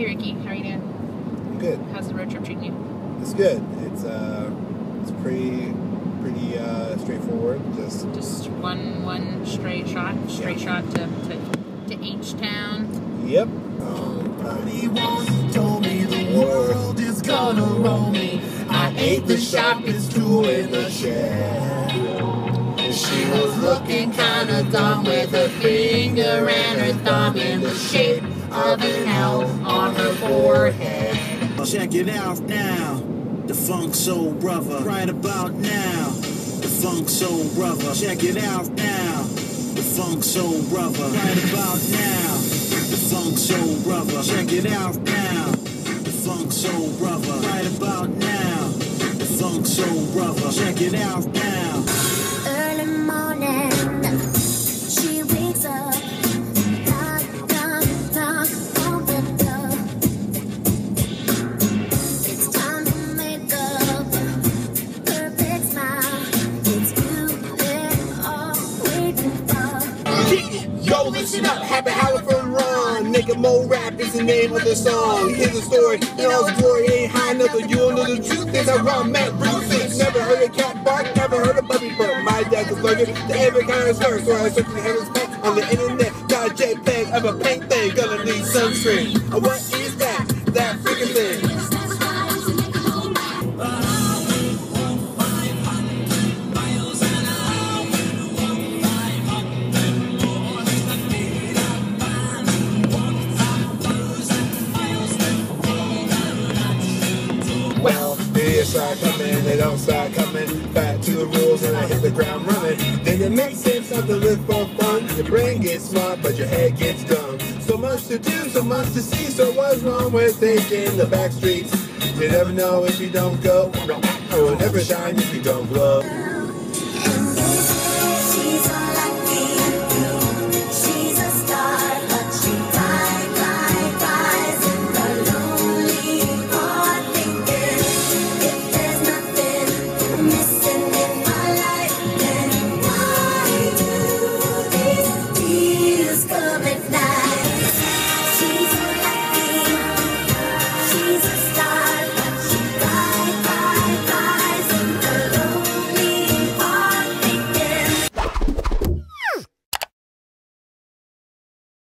Hey Ricky, how are you doing? I'm Good. How's the road trip treating you? It's good. It's uh, it's pretty, pretty uh, straightforward. Just Just one one straight shot, straight Yeah. shot to to, to H Town. yep. Um, uh, once told me the world is gonna roll me. I ate the sharpest tool in the shed. She was looking kinda dumb with her finger and her thumb in the shape of an L on her forehead. Check it out now. The Funk Soul Brother. Right about now. The Funk Soul Brother. Check it out now. The Funk Soul Brother. Right about now. The Funk Soul Brother. Check it out now. The Funk Soul Brother. Right about now. The Funk Soul Brother. Check it out now. Early morning, she wakes up. Yo, listen up, happy Halifax run. Naked Mole Rap is the name of the song. Here's the story, you know glory ain't high enough, you don't know the truth. Is I run Matt Bruce. Never heard a cat bark, never heard a puppy burp. My dad was allergic to every kind of slur, so I searched the heavens back on the internet. Got a JPEG of a paint thing, gonna need sunscreen. What is that? That freaking thing. They coming, they don't start coming. Back to the rules and I hit the ground running. Then it makes sense not to live for fun. Your brain gets smart, but your head gets dumb. So much to do, so much to see. So what's wrong with taking the back streets? You never know if you don't go. Will never shine if you don't glow.